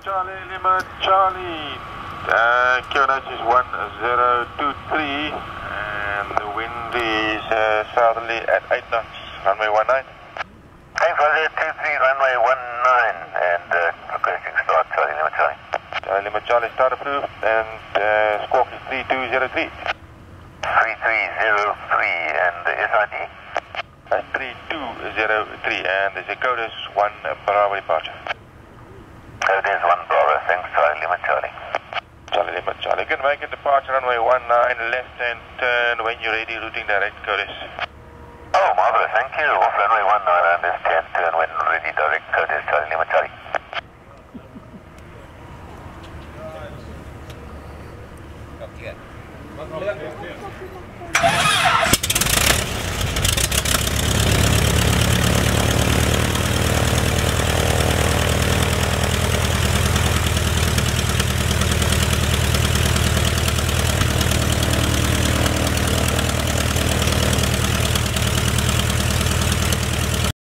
Charlie Lima Charlie. Uh, QNH is 1023 and the wind is uh, southerly at 8 knots, runway 19. Thanks, Roger. 23, runway 19, and uh, requesting start, Charlie Lima Charlie. Charlie Lima Charlie start approved and uh, squawk is 3203. 3303, and the SID? Uh, 3203 and the is 1 Bravo departure limit, Charlie. Charlie, Lima, Charlie. Good, make it departure runway 19, left hand turn. When you're ready, routing direct, Curtis. Oh, marvelous. Thank you. Off runway 19 and left hand turn. When ready, direct, Curtis, Charlie, Lima, Charlie. Yeah.